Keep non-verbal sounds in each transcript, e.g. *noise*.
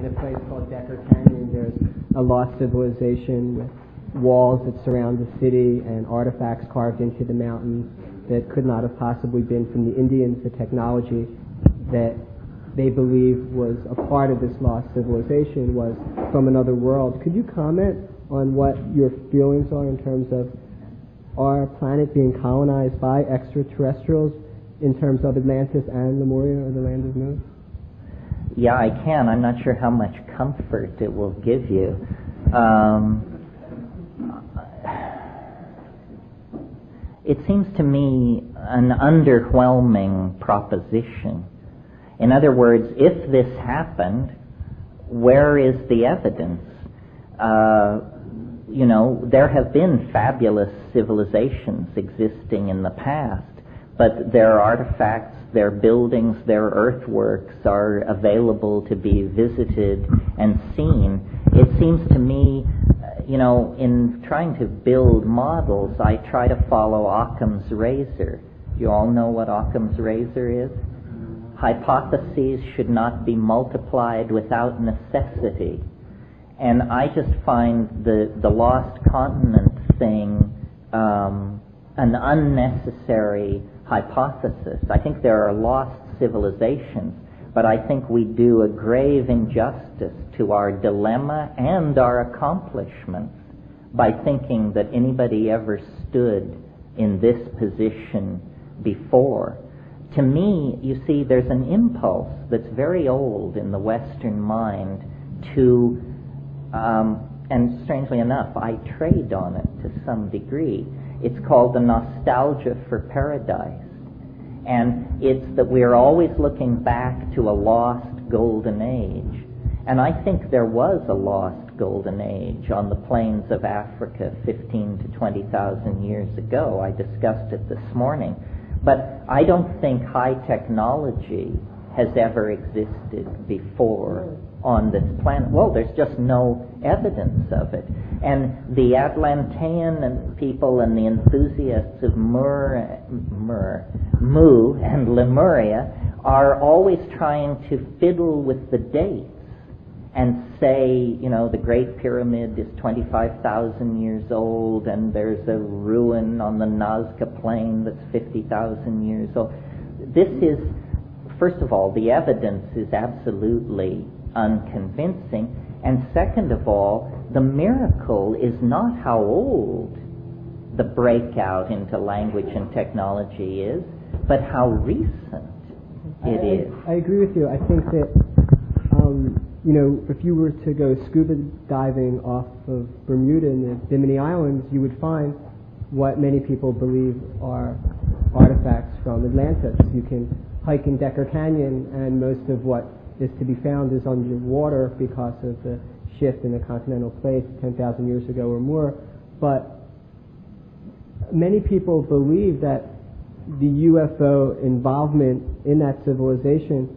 in a place called Decker Canyon. There's a lost civilization with walls that surround the city and artifacts carved into the mountains that could not have possibly been from the Indians, the technology that they believe was a part of this lost civilization was from another world. Could you comment on what your feelings are in terms of our planet being colonized by extraterrestrials in terms of Atlantis and Lemuria or the land of Mu? Yeah, I can. I'm not sure how much comfort it will give you. Um, it seems to me an underwhelming proposition. In other words, if this happened, where is the evidence? Uh, you know, there have been fabulous civilizations existing in the past, but their artifacts, their buildings, their earthworks are available to be visited and seen. It seems to me you know, in trying to build models, I try to follow Occam's razor. You all know what Occam's razor is? Hypotheses should not be multiplied without necessity. And I just find the, the lost continent thing um, an unnecessary hypothesis. I think there are lost civilizations but I think we do a grave injustice to our dilemma and our accomplishments by thinking that anybody ever stood in this position before. To me, you see, there's an impulse that's very old in the Western mind to, um, and strangely enough, I trade on it to some degree. It's called the nostalgia for paradise. And it's that we're always looking back to a lost golden age. And I think there was a lost golden age on the plains of Africa 15 to 20,000 years ago. I discussed it this morning. But I don't think high technology has ever existed before on this planet. Well, there's just no evidence of it. And the Atlantean people and the enthusiasts of Mur, Mur, Mu and Lemuria are always trying to fiddle with the dates and say, you know, the Great Pyramid is 25,000 years old and there's a ruin on the Nazca Plain that's 50,000 years old. This is, first of all, the evidence is absolutely unconvincing. And second of all, the miracle is not how old the breakout into language and technology is, but how recent it I, is. I, I, agree with you. I think that, um, you know, if you were to go scuba diving off of Bermuda and the Bimini Islands, you would find what many people believe are artifacts from Atlantis. You can hike in Decker Canyon, and most of what is to be found is underwater because of the shift in the continental plate 10,000 years ago or more. But many people believe that the UFO involvement in that civilization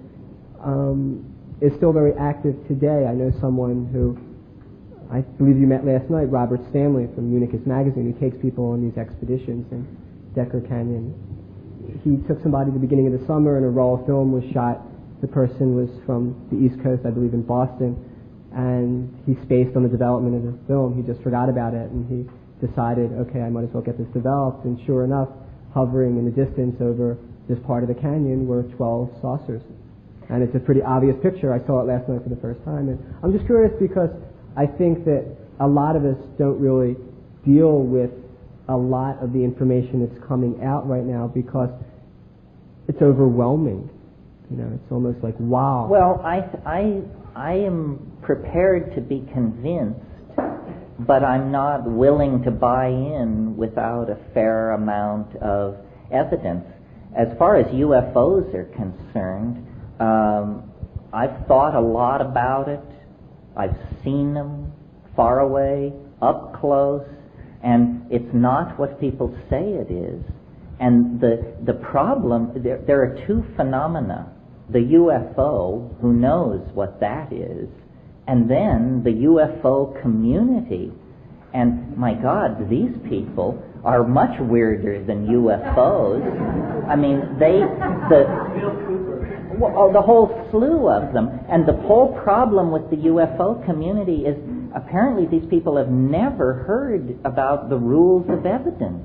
um, is still very active today. I know someone who I believe you met last night, Robert Stanley from Unicus Magazine, who takes people on these expeditions in Decker Canyon. He took somebody at the beginning of the summer, and a roll film was shot the person was from the East Coast, I believe in Boston, and he spaced on the development of the film. He just forgot about it, and he decided, okay, I might as well get this developed. And sure enough, hovering in the distance over this part of the canyon were 12 saucers. And it's a pretty obvious picture. I saw it last night for the first time. And I'm just curious because I think that a lot of us don't really deal with a lot of the information that's coming out right now because it's overwhelming. You know, it's almost like wow. Well, I I I am prepared to be convinced, but I'm not willing to buy in without a fair amount of evidence. As far as UFOs are concerned, um, I've thought a lot about it. I've seen them far away, up close, and it's not what people say it is. And the, the problem, there, there are two phenomena. The UFO, who knows what that is, and then the UFO community. And my God, these people are much weirder than UFOs. I mean, they, the, well, the whole slew of them. And the whole problem with the UFO community is apparently these people have never heard about the rules of evidence.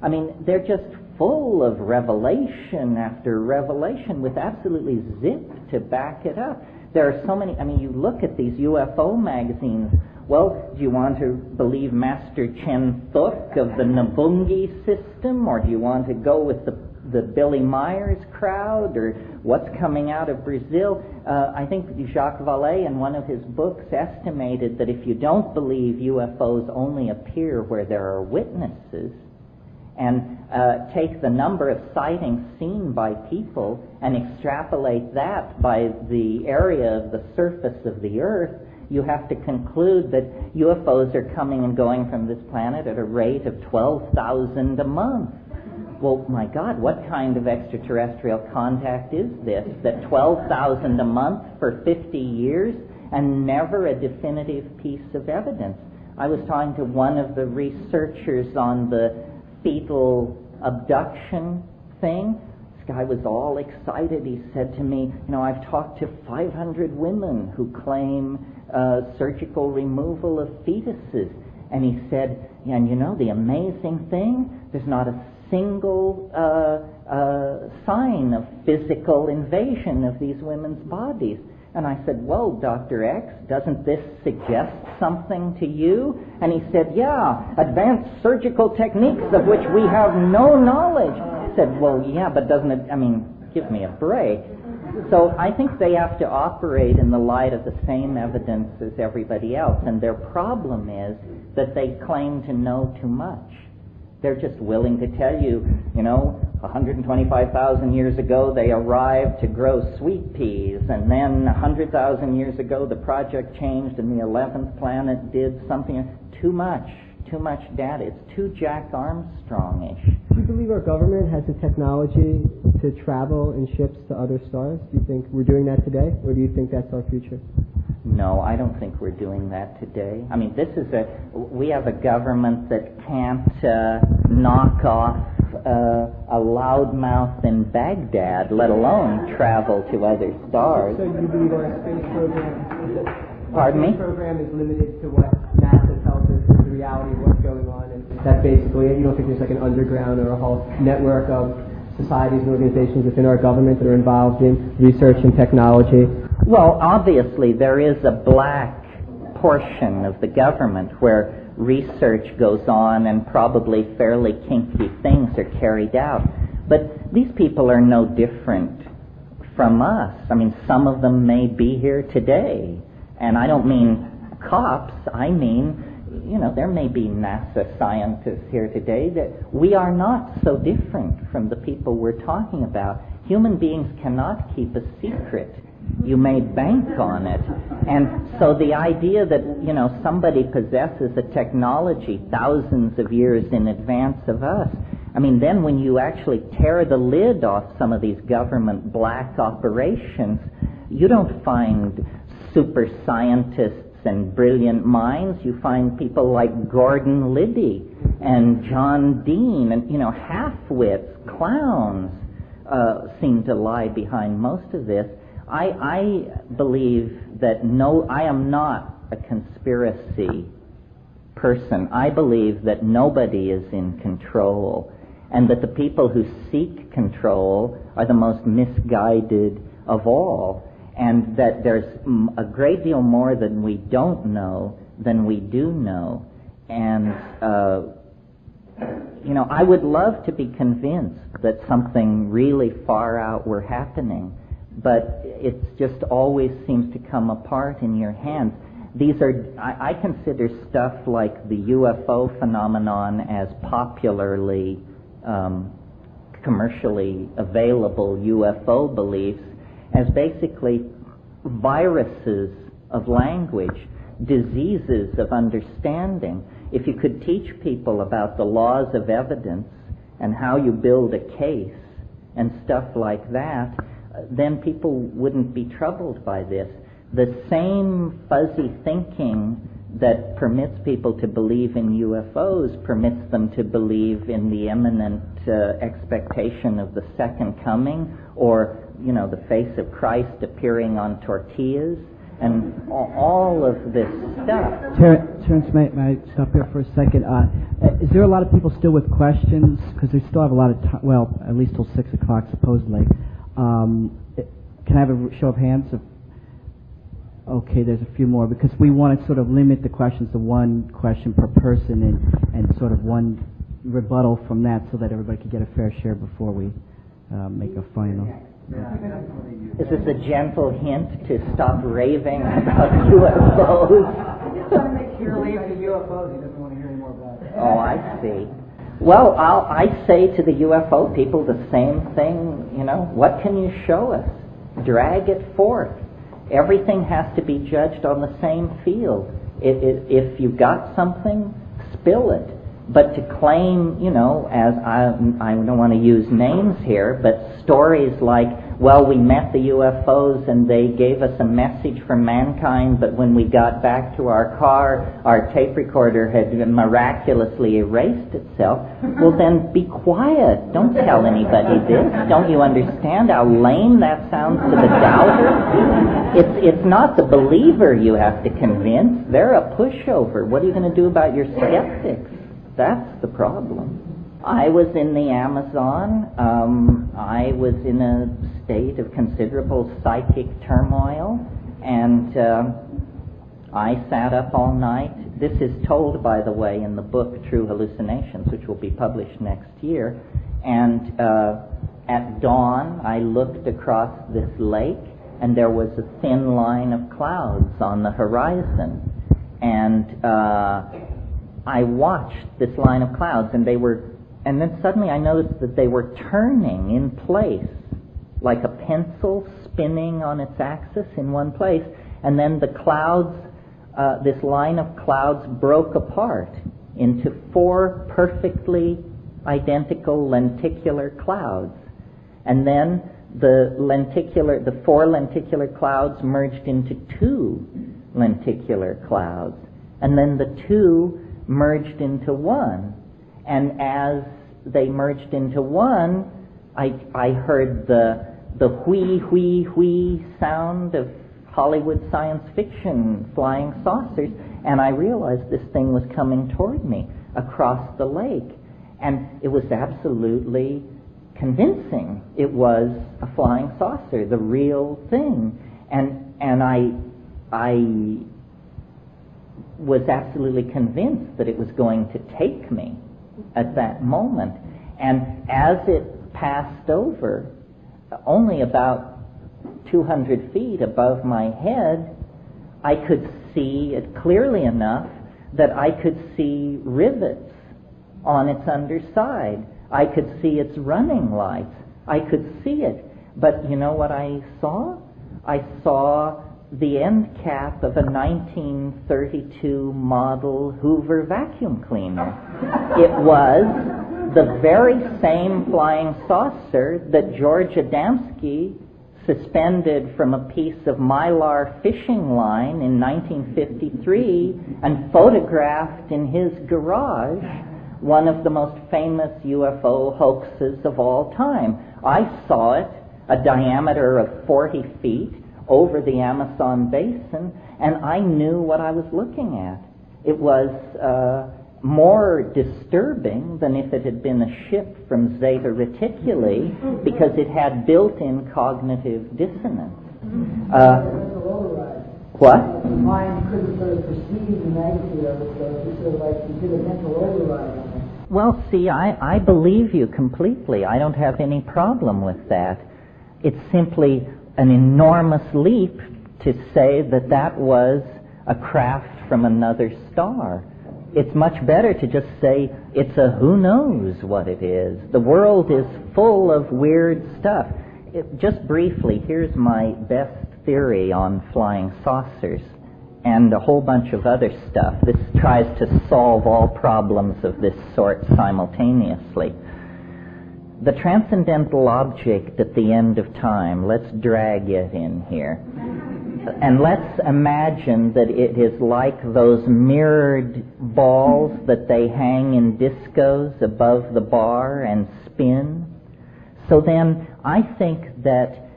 I mean, they're just full of revelation after revelation with absolutely zip to back it up. There are so many, I mean, you look at these UFO magazines. Well, do you want to believe Master Chen Thuk of the Nabungi system, or do you want to go with the the Billy Myers crowd or what's coming out of Brazil. Uh, I think Jacques Vallée, in one of his books, estimated that if you don't believe UFOs only appear where there are witnesses, and uh, take the number of sightings seen by people and extrapolate that by the area of the surface of the Earth, you have to conclude that UFOs are coming and going from this planet at a rate of 12,000 a month well, my God, what kind of extraterrestrial contact is this? That 12,000 a month for 50 years and never a definitive piece of evidence. I was talking to one of the researchers on the fetal abduction thing. This guy was all excited. He said to me, You know, I've talked to 500 women who claim uh, surgical removal of fetuses. And he said, And you know, the amazing thing, there's not a single uh, uh, sign of physical invasion of these women's bodies. And I said, Well, Dr. X, doesn't this suggest something to you? And he said, Yeah, advanced surgical techniques of which we have no knowledge. I said, Well, yeah, but doesn't it, I mean, give me a break. So I think they have to operate in the light of the same evidence as everybody else. And their problem is that they claim to know too much. They're just willing to tell you, you know, 125,000 years ago they arrived to grow sweet peas, and then 100,000 years ago the project changed and the 11th planet did something. Too much, too much data. It's too Jack Armstrongish. Do you believe our government has the technology to travel in ships to other stars? Do you think we're doing that today, or do you think that's our future? No, I don't think we're doing that today. I mean, this is a we have a government that can't uh, knock off uh, a loudmouth in Baghdad, let alone travel to other stars. So you believe our space program? Pardon me. program is limited to what NASA tells us is the reality of what's going on, and that basically you don't think there's like an underground or a whole network of societies and organizations within our government that are involved in research and technology well, obviously, there is a black portion of the government where research goes on and probably fairly kinky things are carried out. But these people are no different from us. I mean, some of them may be here today. And I don't mean cops, I mean, you know, there may be NASA scientists here today that we are not so different from the people we're talking about. Human beings cannot keep a secret you may bank on it. And so the idea that, you know, somebody possesses a technology thousands of years in advance of us, I mean, then when you actually tear the lid off some of these government black operations, you don't find super scientists and brilliant minds. You find people like Gordon Liddy and John Dean and, you know, half-wits, clowns, uh, seem to lie behind most of this. I, I believe that no, I am not a conspiracy person. I believe that nobody is in control and that the people who seek control are the most misguided of all and that there's a great deal more than we don't know than we do know. And, uh, you know, I would love to be convinced that something really far out were happening but it just always seems to come apart in your hands. These are, I, I consider stuff like the UFO phenomenon as popularly, um, commercially available UFO beliefs as basically viruses of language, diseases of understanding. If you could teach people about the laws of evidence and how you build a case and stuff like that, then people wouldn't be troubled by this. The same fuzzy thinking that permits people to believe in UFOs permits them to believe in the imminent uh, expectation of the second coming, or you know, the face of Christ appearing on tortillas, and all of this stuff. Terence, may, may I stop here for a second? Uh, is there a lot of people still with questions? Because we still have a lot of time, well, at least till 6 o'clock, supposedly. Um, can I have a show of hands? Of, okay, there's a few more, because we want to sort of limit the questions to one question per person and, and sort of one rebuttal from that so that everybody can get a fair share before we uh, make a final. Is this a gentle hint to stop raving about UFOs? Just want to make sure leave the UFOs. He doesn't want to hear any more about it. Oh, I see. Well, I'll, I say to the UFO people the same thing. You know, what can you show us? Drag it forth. Everything has to be judged on the same field. It, it, if you've got something, spill it. But to claim, you know, as I, I don't want to use names here, but stories like, well, we met the UFOs and they gave us a message from mankind, but when we got back to our car, our tape recorder had miraculously erased itself. Well, then be quiet. Don't tell anybody this. Don't you understand how lame that sounds to the doubter? It's, it's not the believer you have to convince. They're a pushover. What are you going to do about your skeptics? That's the problem. I was in the Amazon. Um, I was in a state of considerable psychic turmoil, and uh, I sat up all night. This is told, by the way, in the book True Hallucinations, which will be published next year. And uh, at dawn, I looked across this lake, and there was a thin line of clouds on the horizon. And uh, I watched this line of clouds and they were, and then suddenly I noticed that they were turning in place like a pencil spinning on its axis in one place. And then the clouds, uh, this line of clouds broke apart into four perfectly identical lenticular clouds. And then the lenticular, the four lenticular clouds merged into two lenticular clouds. And then the two merged into one. And as they merged into one, I, I heard the, the whee, whee, whee sound of Hollywood science fiction flying saucers, and I realized this thing was coming toward me across the lake. And it was absolutely convincing. It was a flying saucer, the real thing. And, and I, I was absolutely convinced that it was going to take me at that moment. And as it passed over, only about 200 feet above my head, I could see it clearly enough that I could see rivets on its underside. I could see its running lights. I could see it. But you know what I saw? I saw the end cap of a 1932 model Hoover vacuum cleaner. it was the very same flying saucer that George Adamski suspended from a piece of mylar fishing line in 1953 and photographed in his garage one of the most famous UFO hoaxes of all time. I saw it, a diameter of 40 feet, over the Amazon basin, and I knew what I was looking at. It was uh, more disturbing than if it had been a ship from Zeta Reticuli because it had built-in cognitive dissonance. Uh, what? The mind couldn't sort of perceive the magnitude of it, so sort of like you did a mental override on it. Well, see, I, I believe you completely. I don't have any problem with that. It's simply an enormous leap to say that that was a craft from another star. It's much better to just say it's a who knows what it is. The world is full of weird stuff. It, just briefly, here's my best theory on flying saucers and a whole bunch of other stuff. This tries to solve all problems of this sort simultaneously the transcendental object at the end of time, let's drag it in here. And let's imagine that it is like those mirrored balls that they hang in discos above the bar and spin. So then I think that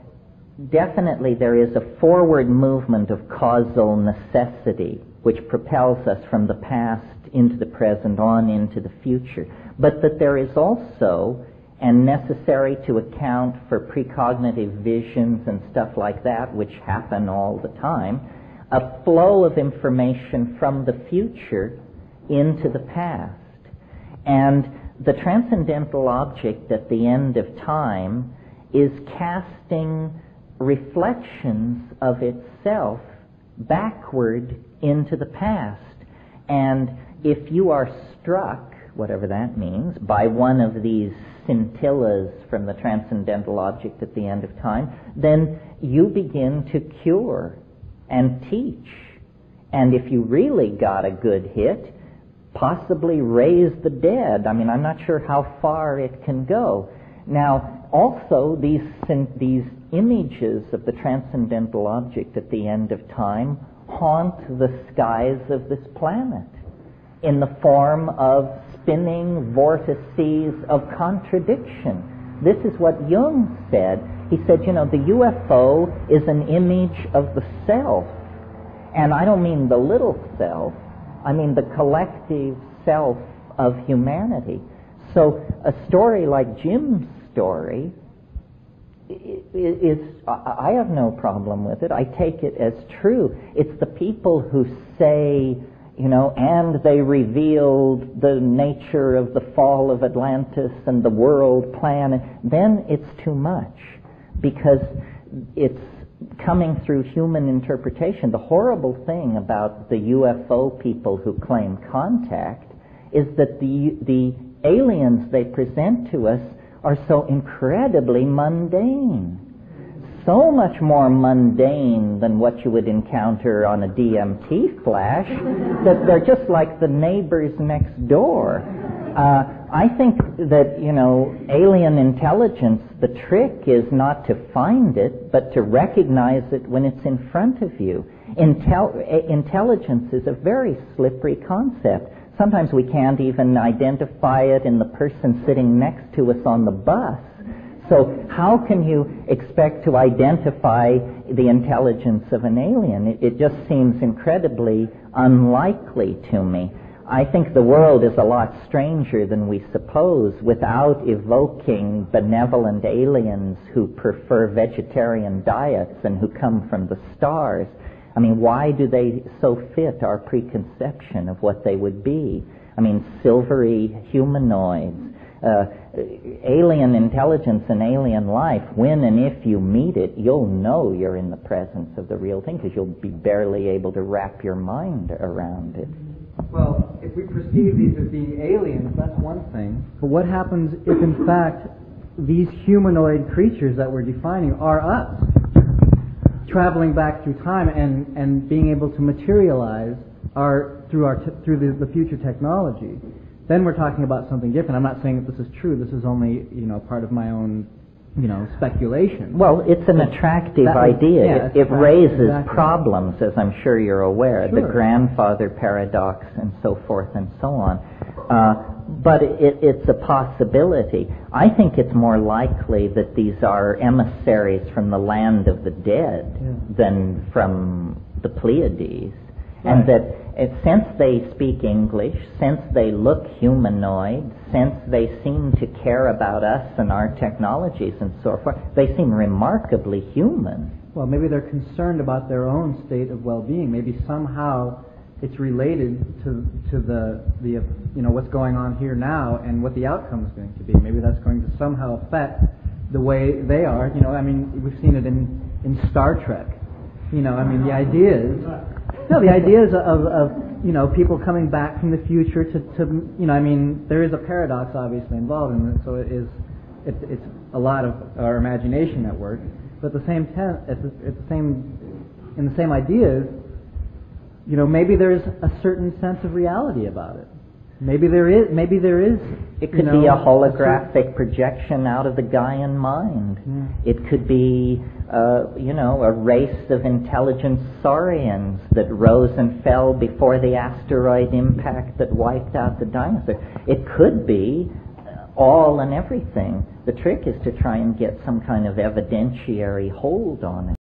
definitely there is a forward movement of causal necessity which propels us from the past into the present on into the future. But that there is also, and necessary to account for precognitive visions and stuff like that, which happen all the time, a flow of information from the future into the past. And the transcendental object at the end of time is casting reflections of itself backward into the past. And if you are struck, whatever that means, by one of these scintillas from the transcendental object at the end of time, then you begin to cure and teach. And if you really got a good hit, possibly raise the dead. I mean, I'm not sure how far it can go. Now, also, these, these images of the transcendental object at the end of time haunt the skies of this planet in the form of spinning vortices of contradiction. This is what Jung said. He said, you know, the UFO is an image of the self. And I don't mean the little self, I mean the collective self of humanity. So a story like Jim's story is, I have no problem with it. I take it as true. It's the people who say, you know, and they revealed the nature of the fall of Atlantis and the world plan, then it's too much because it's coming through human interpretation. The horrible thing about the UFO people who claim contact is that the, the aliens they present to us are so incredibly mundane. So much more mundane than what you would encounter on a DMT flash *laughs* that they're just like the neighbors next door. Uh, I think that, you know, alien intelligence, the trick is not to find it, but to recognize it when it's in front of you. Intel- intelligence is a very slippery concept. Sometimes we can't even identify it in the person sitting next to us on the bus. So how can you expect to identify the intelligence of an alien? It, it, just seems incredibly unlikely to me. I think the world is a lot stranger than we suppose without evoking benevolent aliens who prefer vegetarian diets and who come from the stars. I mean, why do they so fit our preconception of what they would be? I mean, silvery humanoids, uh, alien intelligence and alien life. When and if you meet it, you'll know you're in the presence of the real thing because you'll be barely able to wrap your mind around it. Well, if we perceive these as being aliens, that's one thing. But what happens if, in fact, these humanoid creatures that we're defining are us? traveling back through time and, and being able to materialize our, through, our t- through the, the future technology, then we're talking about something different. I'm not saying that this is true. This is only you know part of my own you know speculation. Well, it's an attractive idea. Yeah, it, it raises exactly. problems, as I'm sure you're aware, sure. the grandfather paradox and so forth and so on. Uh, but it, it's a possibility. I think it's more likely that these are emissaries from the land of the dead yeah. than from the Pleiades. Right. And that it, since they speak English, since they look humanoid, since they seem to care about us and our technologies and so forth, they seem remarkably human. Well, maybe they're concerned about their own state of well-being. Maybe somehow it's related to to the the you know what's going on here now and what the outcome is going to be. Maybe that's going to somehow affect the way they are. You know, I mean, we've seen it in in Star Trek. You know, I mean, the ideas. No, the ideas of, of you know people coming back from the future to, to you know I mean there is a paradox obviously involved in it, so it is it, it's a lot of our imagination at work. But at the same time, at the, at the same in the same ideas, you know, maybe there's a certain sense of reality about it. Maybe there is. Maybe there is. It could know, be a holographic projection out of the Gaian mind. Yeah. It could be, uh, you know, a race of intelligent saurians that rose and fell before the asteroid impact that wiped out the dinosaurs. It could be all and everything. The trick is to try and get some kind of evidentiary hold on it.